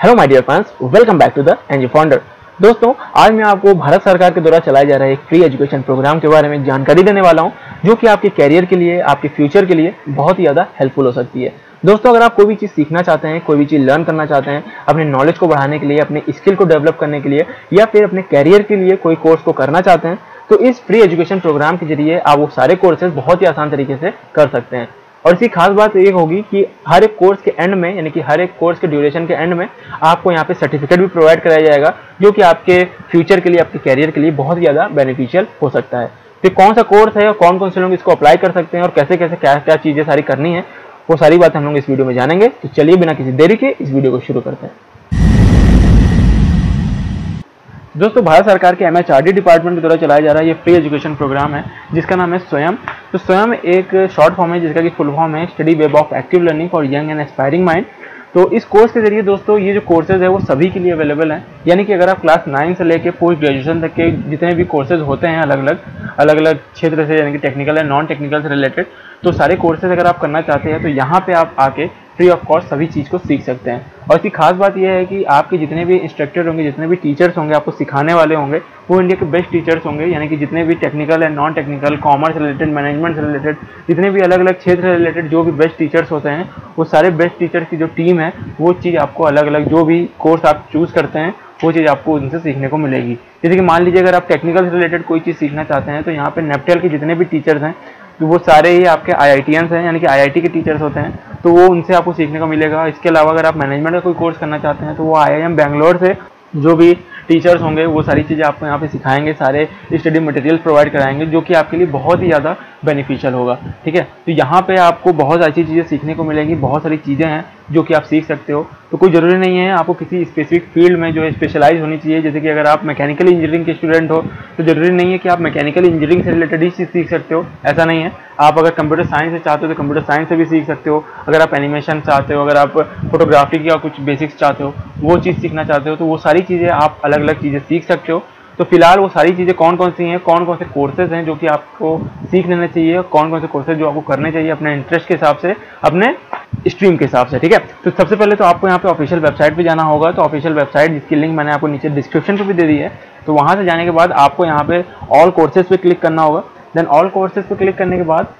Hello my dear friends welcome back to the NG founder दोस्तों, आज मैं आपको भारत सरकार के द्वारा चलाए जा रहे एक फ्री एजुकेशन प्रोग्राम के बारे में जानकारी देने वाला हूँ, जो कि आपके कैरियर के लिए, आपके फ्यूचर के लिए बहुत ही ज़्यादा हेल्पफुल हो सकती है। दोस्तों, अगर आप कोई भी चीज़ सीखना चाहते हैं, कोई भी चीज़ लर्न करना चाहते हैं, अपने नॉलेज को बढ़ाने के लिए, अपने स्किल को डेवलप करने के लिए, या फिर अपने कैरियर के लिए कोई कोर्स को करना चाहते हैं तो इस फ्री एजुकेशन प्रोग्राम के ज़रिए आप वो सारे कोर्सेज बहुत ही आसान तरीके से कर सकते हैं। और इसकी खास बात ये होगी कि हर एक कोर्स के एंड में, यानी कि हर एक कोर्स के ड्यूरेशन के एंड में, आपको यहाँ पे सर्टिफिकेट भी प्रोवाइड कराया जाएगा, जो कि आपके फ्यूचर के लिए, आपके कैरियर के लिए बहुत ज़्यादा बेनिफिशियल हो सकता है। तो कौन सा कोर्स है और कौन कौन से लोग इसको अप्लाई कर सकते हैं और कैसे कैसे क्या क्या चीज़ें सारी करनी है, वो सारी बात हम लोग इस वीडियो में जानेंगे। तो चलिए बिना किसी देरी के इस वीडियो को शुरू करते हैं। दोस्तों, भारत सरकार के एमएचआरडी डिपार्टमेंट के द्वारा चलाया जा रहा है ये फ्री एजुकेशन प्रोग्राम है, जिसका नाम है स्वयं। तो स्वयं एक शॉर्ट फॉर्म है, जिसका कि फुल फॉर्म है study web of active learning for young and aspiring mind तो इस कोर्स के ज़रिए दोस्तों, ये जो कोर्सेज है, वो सभी के लिए अवेलेबल हैं। यानी कि अगर आप क्लास नाइन से लेकर पोस्ट ग्रेजुएशन तक के जितने भी कोर्सेज होते हैं अलग अलग अलग अलग क्षेत्र से, यानी कि टेक्निकल एंड नॉन टेक्निकल से रिलेटेड तो सारे कोर्सेज अगर आप करना चाहते हैं तो यहाँ पे आप आके फ्री ऑफ़ कॉस्ट सभी चीज़ को सीख सकते हैं। और इसकी खास बात यह है कि आपके जितने भी इंस्ट्रक्टर होंगे, जितने भी टीचर्स होंगे, आपको सिखाने वाले होंगे, वो इंडिया के बेस्ट टीचर्स होंगे, यानी कि जितने भी technical and non technical commerce related management से रिलेटेड जितने भी अलग अलग क्षेत्र से रिलेटेड जो भी बेस्ट टीचर्स होते हैं, वो सारे बेस्ट टीचर्स की जो टीम है, वो चीज़ आपको अलग अलग जो भी कोर्स आप चूज़ करते हैं, वो चीज़ आपको उनसे सीखने को मिलेगी। जैसे कि मान लीजिए, अगर आप टेक्निकल से रिलेटेड कोई चीज़ सीखना चाहते हैं तो यहाँ पे नेपटेल के जितने भी टीचर्स हैं तो वो सारे ही आपके आई हैं, यानी कि आईआईटी के टीचर्स होते हैं। तो वो उनसे आपको सीखने को मिलेगा। इसके अलावा अगर आप मैनेजमेंट का कोई कोर्स करना चाहते हैं तो वो आई बैंगलोर से जो भी टीचर्स होंगे, वो सारी चीज़ें आपको यहाँ पे सिखाएँगे, सारे स्टडी मटेरियल प्रोवाइड कराएँगे, जो कि आपके लिए बहुत ही ज़्यादा बेनिफिशियल होगा। ठीक है? तो यहाँ पे आपको बहुत अच्छी चीज़ें सीखने को मिलेंगी, बहुत सारी चीज़ें हैं जो कि आप सीख सकते हो। तो कोई ज़रूरी नहीं है, आपको किसी स्पेसिफिक फ़ील्ड में जो है स्पेशलाइज होनी चाहिए। जैसे कि अगर आप मैकेनिकल इंजीनियरिंग के स्टूडेंट हो तो ज़रूरी नहीं है कि आप मैकेनिकल इंजीनियरिंग से रिलेटेड ही चीज़ सीख सकते हो। ऐसा नहीं है। आप अगर कंप्यूटर साइंस से चाहते हो तो कंप्यूटर साइंस से भी सीख सकते हो। अगर आप एनिमेशन चाहते हो, अगर आप फोटोग्राफी का कुछ बेसिक्स चाहते हो, वो चीज़ सीखना चाहते हो तो वो सारी चीज़ें आप अलग अलग चीज़ें सीख सकते हो। तो फ़िलहाल वो सारी चीज़ें कौन कौन सी हैं कौन कौन से कोर्सेज हैं जो कि आपको सीख लेना चाहिए कौन कौन से कोर्सेज जो आपको करने चाहिए अपने इंटरेस्ट के हिसाब से, अपने स्ट्रीम के हिसाब से, ठीक है? तो सबसे पहले तो आपको यहाँ पे ऑफिशियल वेबसाइट पे जाना होगा। तो ऑफिशियल वेबसाइट जिसकी लिंक मैंने आपको नीचे डिस्क्रिप्शन पर भी दे दी है तो वहाँ से जाने के बाद आपको यहाँ पे ऑल कोर्सेज पे क्लिक करना होगा। देन ऑल कोर्सेज पे क्लिक करने के बाद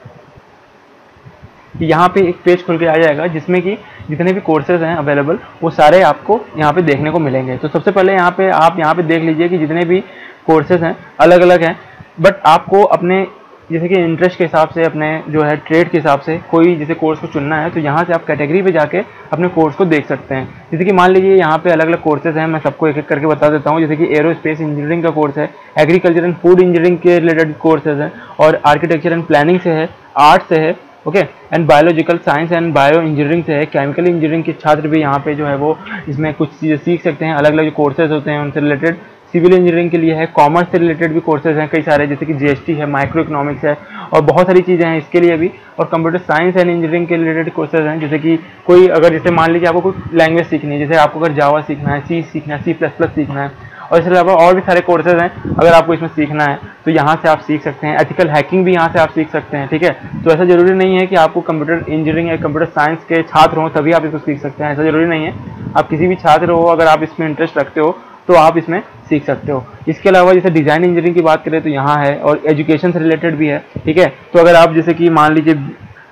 यहाँ पे एक पेज खुल के आ जाएगा जिसमें कि जितने भी कोर्सेज हैं अवेलेबल वो सारे आपको यहाँ पे देखने को मिलेंगे। तो सबसे पहले यहाँ पे आप यहाँ पे देख लीजिए कि जितने भी कोर्सेज हैं अलग अलग हैं बट आपको अपने जैसे कि इंटरेस्ट के हिसाब से, अपने जो है ट्रेड के हिसाब से कोई जैसे कोर्स को चुनना है तो यहाँ से आप कैटेगरी पे जाके अपने कोर्स को देख सकते हैं। जैसे कि मान लीजिए यहाँ पे अलग अलग कोर्सेज हैं, मैं सबको एक एक करके बता देता हूँ। जैसे कि एरोस्पेस इंजीनियरिंग का कोर्स है एग्रीकल्चर एंड फ़ूड इंजीनियरिंग के रिलेटेड कोर्सेज हैं, और आर्किटेक्चर एंड प्लानिंग से है आर्ट से है okay and biological science and bio engineering से है केमिकल इंजीनियरिंग के छात्र भी यहाँ पे जो है वो इसमें कुछ चीज़ें सीख सकते हैं अलग अलग जो कोर्सेज होते हैं उनसे रिलेटेड सिविल इंजीनियरिंग के लिए है कॉमर्स से रिलेटेड भी कोर्सेज हैं कई सारे, जैसे कि जीएसटी है माइक्रो इकोनॉमिक्स है, और बहुत सारी चीज़ें हैं इसके लिए भी। और कंप्यूटर साइंस एंड इंजीनियरिंग के रिलेटेड कोर्सेज हैं, जैसे कि कोई अगर जैसे मान लीजिए आपको कोई लैंग्वेज सीखनी है, जैसे आपको अगर जावा सीखना है सी सीखना है सी प्लस प्लस सीखना है और इसके अलावा और भी सारे कोर्सेज हैं, अगर आपको इसमें सीखना है तो यहाँ से आप सीख सकते हैं। एथिकल हैकिंग भी यहाँ से आप सीख सकते हैं, ठीक है? तो ऐसा ज़रूरी नहीं है कि आपको कंप्यूटर इंजीनियरिंग या कंप्यूटर साइंस के छात्र हों, तभी आप इसको सीख सकते हैं। ऐसा ज़रूरी नहीं है। आप किसी भी छात्र हो, अगर आप इसमें इंटरेस्ट रखते हो तो आप इसमें सीख सकते हो। इसके अलावा जैसे डिज़ाइन इंजीनियरिंग की बात करें तो यहाँ है, और एजुकेशन से रिलेटेड भी है, ठीक है? तो अगर आप जैसे कि मान लीजिए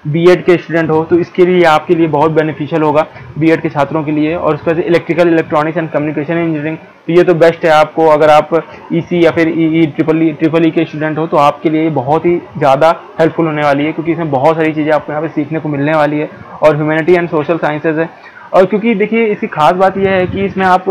बीएड के स्टूडेंट हो तो इसके लिए आपके लिए बहुत बेनिफिशियल होगा बीएड के छात्रों के लिए और उसके बाद electrical electronics and communication engineering तो ये तो बेस्ट है आपको। अगर आप ईसी या फिर E triple E triple E के स्टूडेंट हो तो आपके लिए बहुत ही ज़्यादा हेल्पफुल होने वाली है, क्योंकि इसमें बहुत सारी चीज़ें आपको यहाँ पर सीखने को मिलने वाली है और ह्यूमैनिटी एंड सोशल साइंसेज है। और क्योंकि देखिए, इसकी खास बात यह है कि इसमें आप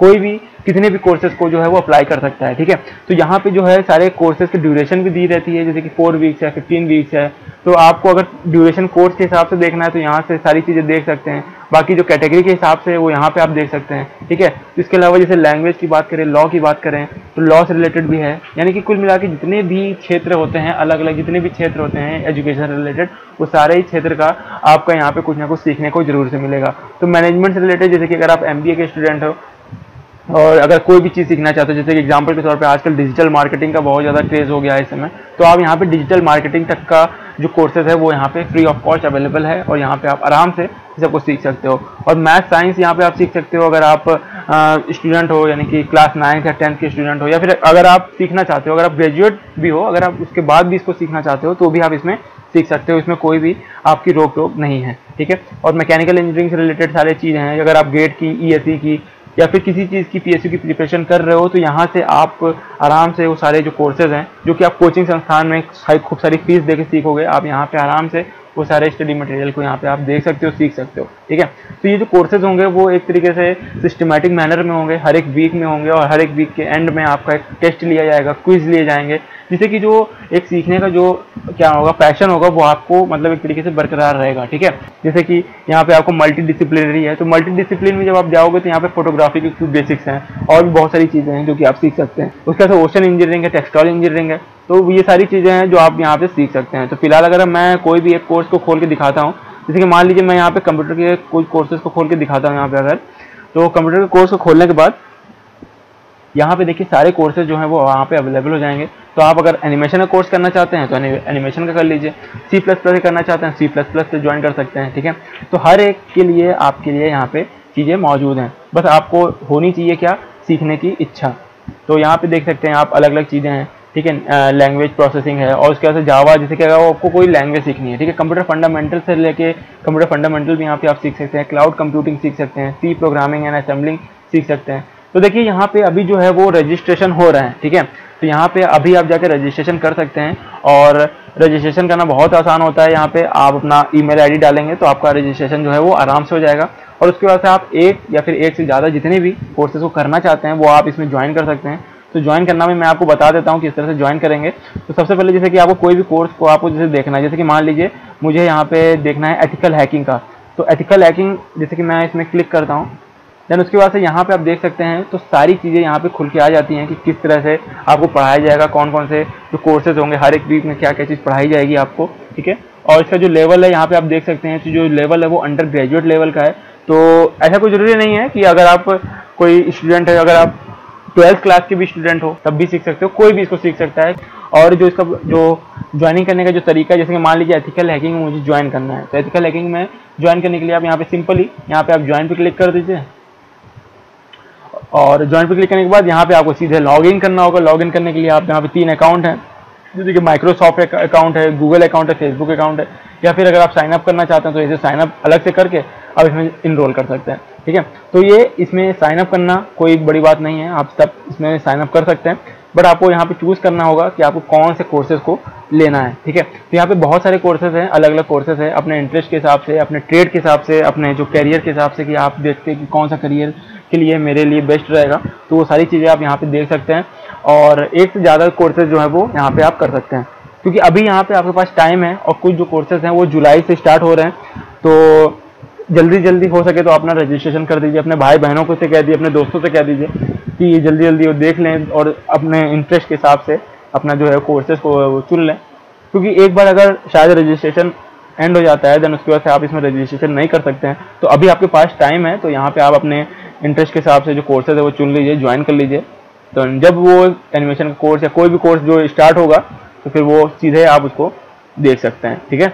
कोई भी, कितने भी कोर्सेज को जो है वो अप्लाई कर सकता है, ठीक है? तो यहाँ पे जो है सारे कोर्सेज की ड्यूरेशन भी दी रहती है, जैसे कि फोर वीक्स है फिफ्टीन वीक्स है। तो आपको अगर ड्यूरेशन कोर्स के हिसाब से देखना है तो यहाँ से सारी चीज़ें देख सकते हैं। बाकी जो कैटेगरी के हिसाब से, वो यहाँ पे आप देख सकते हैं, ठीक है? तो इसके अलावा जैसे लैंग्वेज की बात करें लॉ की बात करें तो लॉ से रिलेटेड भी है। यानी कि कुल मिला के जितने भी क्षेत्र होते हैं अलग अलग जितने भी क्षेत्र होते हैं एजुकेशन रिलेटेड वो सारे ही क्षेत्र का आपका यहाँ पे कुछ ना कुछ सीखने को ज़रूर से मिलेगा। तो मैनेजमेंट से रिलेटेड जैसे कि अगर आप एमबीए के स्टूडेंट हो और अगर कोई भी चीज़ सीखना चाहते हो, जैसे कि एग्जांपल के तौर पे आजकल डिजिटल मार्केटिंग का बहुत ज़्यादा क्रेज़ हो गया है इस समय तो आप यहाँ पे डिजिटल मार्केटिंग तक का जो कोर्सेज है, वो यहाँ पे फ्री ऑफ़ कॉस्ट अवेलेबल है और यहाँ पे आप आराम से सबको सीख सकते हो। और मैथ साइंस यहाँ पे आप सीख सकते हो अगर आप स्टूडेंट हो, यानी कि क्लास नाइन्थ या टेंथ के स्टूडेंट हो, या फिर अगर आप सीखना चाहते हो, अगर आप ग्रेजुएट भी हो, अगर आप उसके बाद भी इसको सीखना चाहते हो तो भी आप इसमें सीख सकते हो। इसमें कोई भी आपकी रोक टोक नहीं है, ठीक है? और मैकेनिकल इंजीनियरिंग से रिलेटेड सारे चीज़ें हैं। अगर आप गेट की ई e की या फिर किसी चीज़ की पी की प्रिपरेशन कर रहे हो तो यहाँ से आप आराम से वो सारे जो कोर्सेज हैं, जो कि आप कोचिंग संस्थान में खूब सारी फ़ीस दे के सीखोगे, आप यहाँ पे आराम से वो सारे स्टडी मटेरियल को यहाँ पे आप देख सकते हो, सीख सकते हो, ठीक है? तो ये जो कोर्सेज होंगे वो एक तरीके से सिस्टमेटिक मैनर में होंगे, हर एक वीक में होंगे और हर एक वीक के एंड में आपका एक टेस्ट लिया जाएगा क्विज लिए जाएँगे, जिससे कि जो एक सीखने का जो क्या होगा पैशन होगा, वो आपको मतलब एक तरीके से बरकरार रहेगा, ठीक है? जैसे कि यहाँ पे आपको मल्टी डिसिप्लिनरी है तो मल्टी डिसिप्लिन में जब आप जाओगे तो यहाँ पे फोटोग्राफी की कुछ बेसिक्स हैं और भी बहुत सारी चीज़ें हैं जो कि आप सीख सकते हैं। उसके बाद ओशन इंजीनियरिंग है टेक्सटाइल इंजीनियरिंग है तो ये सारी चीज़ें हैं जो आप यहाँ पे सीख सकते हैं। तो फ़िलहाल अगर मैं कोई भी एक कोर्स को खोल के दिखाता हूँ, जैसे कि मान लीजिए मैं यहाँ पे कंप्यूटर के कुछ कोर्सेज को खोल के दिखाता हूँ यहाँ पे अगर तो कंप्यूटर के कोर्स को खोलने के बाद यहाँ पे देखिए सारे कोर्सेज जो हैं वो वहाँ पे अवेलेबल हो जाएँगे। तो आप अगर एनिमेशन का कोर्स करना चाहते हैं तो एनिमेशन का कर लीजिए। सी प्लस प्लस करना चाहते हैं सी प्लस प्लस से ज्वाइन कर सकते हैं, ठीक है? तो हर एक के लिए, आपके लिए यहाँ पे चीज़ें मौजूद हैं। बस आपको होनी चाहिए क्या? सीखने की इच्छा। तो यहाँ पे देख सकते हैं आप अलग अलग चीज़ें हैं। ठीक है लैंग्वेज प्रोसेसिंग है और उसके बाद से जावा जैसे कि अगर आपको कोई लैंग्वेज सीखनी है, ठीक है कंप्यूटर फंडामेंटल से लेके कंप्यूटर फंडामेंटल भी यहाँ पे आप सीख सकते हैं क्लाउड कंप्यूटिंग सीख सकते हैं सी प्रोग्रामिंग एंड असेंबलिंग सीख सकते हैं। तो देखिए, यहाँ पे अभी जो है वो रजिस्ट्रेशन हो रहा है, ठीक है? तो यहाँ पे अभी आप जाके रजिस्ट्रेशन कर सकते हैं और रजिस्ट्रेशन करना बहुत आसान होता है। यहाँ पे आप अपना ईमेल आईडी डालेंगे तो आपका रजिस्ट्रेशन जो है वो आराम से हो जाएगा और उसके बाद से आप एक या फिर एक से ज़्यादा जितने भी कोर्सेज को करना चाहते हैं, वो आप इसमें ज्वाइन कर सकते हैं। तो ज्वाइन करना भी मैं आपको बता देता हूँ किस तरह से ज्वाइन करेंगे। तो सबसे पहले जैसे कि आपको कोई भी कोर्स को आपको जैसे देखना है, जैसे कि मान लीजिए मुझे यहाँ पे देखना है एथिकल हैकिंग का। तो एथिकल हैकिंग जैसे कि मैं इसमें क्लिक करता हूँ। देन उसके बाद से यहाँ पे आप देख सकते हैं तो सारी चीज़ें यहाँ पे खुल के आ जाती हैं कि किस तरह से आपको पढ़ाया जाएगा कौन कौन से जो कोर्सेज होंगे, हर एक वीक में क्या क्या चीज़ पढ़ाई जाएगी आपको, ठीक है? और इसका जो लेवल है, यहाँ पे आप देख सकते हैं तो जो लेवल है वो अंडर ग्रेजुएट लेवल का है। तो ऐसा कोई ज़रूरी नहीं है कि अगर आप कोई स्टूडेंट है, अगर आप ट्वेल्थ क्लास के भी स्टूडेंट हो, तब भी सीख सकते हो, कोई भी इसको सीख सकता है। और जो इसका, जो ज्वाइनिंग करने का जो तरीका है, जैसे कि मान लीजिए एथिकल हैकिंग में मुझे ज्वाइन करना है तो एथिकल हैकिंग में ज्वाइन करने के लिए आप यहाँ पे सिंपली यहाँ पे आप ज्वाइन पे क्लिक कर दीजिए। और ज्वाइन पे क्लिक करने के बाद यहाँ पे आपको सीधे लॉग इन करना होगा। लॉग इन करने के लिए आप यहाँ पे तीन अकाउंट हैं। जैसे कि माइक्रोसॉफ्ट अकाउंट है गूगल अकाउंट है फेसबुक अकाउंट है। या फिर अगर आप साइन अप करना चाहते हैं तो इसे साइन अप अलग से करके आप इसमें इनरोल कर सकते हैं, ठीक है? तो ये इसमें साइन अप करना कोई बड़ी बात नहीं है, आप सब इसमें साइन अप कर सकते हैं। बट आपको यहाँ पे चूज़ करना होगा कि आपको कौन से कोर्सेज को लेना है, ठीक है? तो यहाँ पे बहुत सारे कोर्सेज हैं अलग अलग कोर्सेज हैं, अपने इंटरेस्ट के हिसाब से, अपने ट्रेड के हिसाब से, अपने जो करियर के हिसाब से कि आप देखते हैं कि कौन सा करियर के लिए मेरे लिए बेस्ट रहेगा। तो वो सारी चीज़ें आप यहाँ पर देख सकते हैं और एक से ज़्यादा कोर्सेज जो है वो यहाँ पर आप कर सकते हैं। क्योंकि अभी यहाँ पे आपके पास टाइम है और कुछ जो कोर्सेज हैं वो जुलाई से स्टार्ट हो रहे हैं। तो जल्दी जल्दी हो सके तो अपना रजिस्ट्रेशन कर दीजिए, अपने भाई बहनों को से कह दीजिए, अपने दोस्तों से कह दीजिए कि जल्दी जल्दी वो देख लें और अपने इंटरेस्ट के हिसाब से अपना जो है कोर्सेज को चुन लें। क्योंकि एक बार अगर शायद रजिस्ट्रेशन एंड हो जाता है देन उसके बाद से आप इसमें रजिस्ट्रेशन नहीं कर सकते हैं। तो अभी आपके पास टाइम है तो यहाँ पे आप अपने इंटरेस्ट के हिसाब से जो कोर्सेज है वो चुन लीजिए ज्वाइन कर लीजिए। तो जब वो एनिमेशन का कोर्स या कोई भी कोर्स जो स्टार्ट होगा तो फिर वो सीधे आप उसको देख सकते हैं, ठीक है?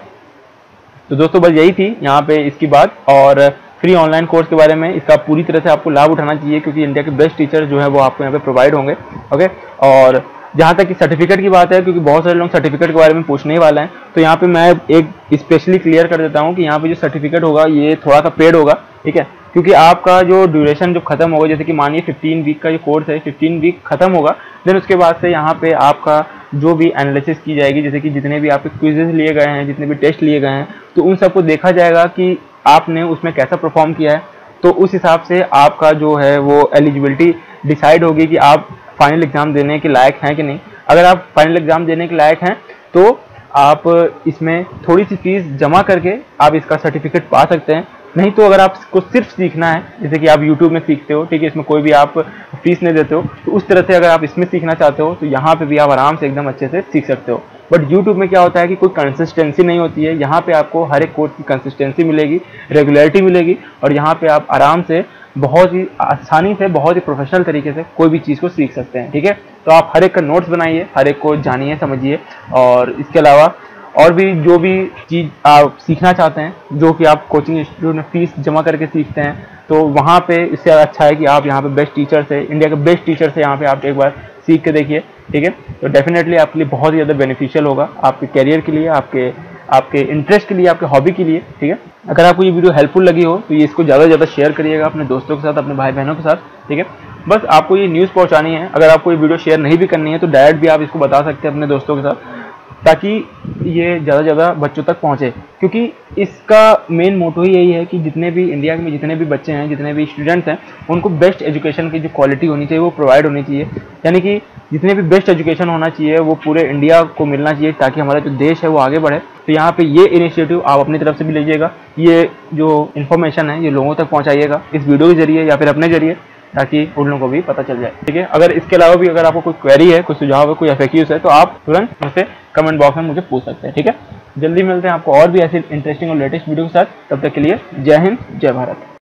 तो दोस्तों, बस यही थी यहाँ पे इसकी बात और फ्री ऑनलाइन कोर्स के बारे में। इसका पूरी तरह से आपको लाभ उठाना चाहिए क्योंकि इंडिया के बेस्ट टीचर जो है वो आपको यहाँ पे प्रोवाइड होंगे ओके और जहाँ तक कि सर्टिफिकेट की बात है, क्योंकि बहुत सारे लोग सर्टिफिकेट के बारे में पूछने ही वाले हैं। तो यहाँ पे मैं एक स्पेशली क्लियर कर देता हूँ कि यहाँ पे जो सर्टिफिकेट होगा, ये थोड़ा सा पेड होगा, ठीक है? क्योंकि आपका जो ड्यूरेशन जो खत्म होगा, जैसे कि मानिए 15 वीक का जो कोर्स है 15 वीक खत्म होगा देन उसके बाद से यहाँ पे आपका जो भी एनालिसिस की जाएगी, जैसे कि जितने भी आपके क्विजेज लिए गए हैं, जितने भी टेस्ट लिए गए हैं तो उन सबको देखा जाएगा कि आपने उसमें कैसा परफॉर्म किया है। तो उस हिसाब से आपका जो है वो एलिजिबिलिटी डिसाइड होगी कि आप फाइनल एग्ज़ाम देने के लायक हैं कि नहीं? अगर आप फाइनल एग्ज़ाम देने के लायक हैं तो आप इसमें थोड़ी सी फ़ीस जमा करके आप इसका सर्टिफिकेट पा सकते हैं। नहीं तो अगर आपको सिर्फ़ सीखना है, जैसे कि आप यूट्यूब में सीखते हो, ठीक है, इसमें कोई भी आप फ़ीस नहीं देते हो तो उस तरह से अगर आप इसमें सीखना चाहते हो तो यहाँ पे भी आप आराम से एकदम अच्छे से सीख सकते हो। बट यूट्यूब में क्या होता है कि कोई कंसिस्टेंसी नहीं होती है। यहाँ पे आपको हर एक कोर्स की कंसिस्टेंसी मिलेगी रेगुलरिटी मिलेगी, और यहाँ पे आप आराम से बहुत ही आसानी से, बहुत ही प्रोफेशनल तरीके से कोई भी चीज़ को सीख सकते हैं, ठीक है? तो आप हर एक का नोट्स बनाइए, हर एक को जानिए, समझिए और इसके अलावा और भी जो भी चीज़ आप सीखना चाहते हैं, जो कि आप कोचिंग इंस्टीट्यूट में फ़ीस जमा करके सीखते हैं तो वहाँ पे इससे अच्छा है कि आप यहाँ पे बेस्ट टीचर से इंडिया के बेस्ट टीचर से यहाँ पे आप एक बार सीख के देखिए, ठीक है? तो डेफिनेटली आपके लिए बहुत ही ज़्यादा बेनिफिशियल होगा, आपके करियर के लिए, आपके आपके इंटरेस्ट के लिए, आपके हॉबी के लिए, ठीक है? अगर आपको ये वीडियो हेल्पफुल लगी हो तो ये इसको ज़्यादा से ज़्यादा शेयर करिएगा अपने दोस्तों के साथ, अपने भाई बहनों के साथ, ठीक है? बस आपको ये न्यूज़ पहुंचानी है। अगर आपको ये वीडियो शेयर नहीं भी करनी है तो डायरेक्ट भी आप इसको बता सकते हैं अपने दोस्तों के साथ, ताकि ये ज़्यादा से ज़्यादा बच्चों तक पहुँचे। क्योंकि इसका मेन मोटो ही यही है कि जितने भी इंडिया में जितने भी बच्चे हैं, जितने भी स्टूडेंट्स हैं, उनको बेस्ट एजुकेशन की जो क्वालिटी होनी चाहिए, वो प्रोवाइड होनी चाहिए। यानी कि जितने भी बेस्ट एजुकेशन होना चाहिए, वो पूरे इंडिया को मिलना चाहिए, ताकि हमारा जो देश है, वो आगे बढ़े। तो यहाँ पे ये इनिशिएटिव आप अपनी तरफ़ से भी लीजिएगा। ये जो इन्फॉर्मेशन है, ये लोगों तक पहुँचाइएगा इस वीडियो के ज़रिए या फिर अपने ज़रिए, ताकि उन लोगों को भी पता चल जाए। ठीक है? अगर इसके अलावा भी अगर आपको कोई क्वेरी है, कोई सुझाव है, कोई एफ़ है तो आप तुरंत मुझसे कमेंट बॉक्स में मुझे पूछ सकते हैं। ठीक है? जल्दी मिलते हैं आपको और भी ऐसी इंटरेस्टिंग और लेटेस्ट वीडियो के साथ। तब तक के लिए जय हिंद, जय भारत।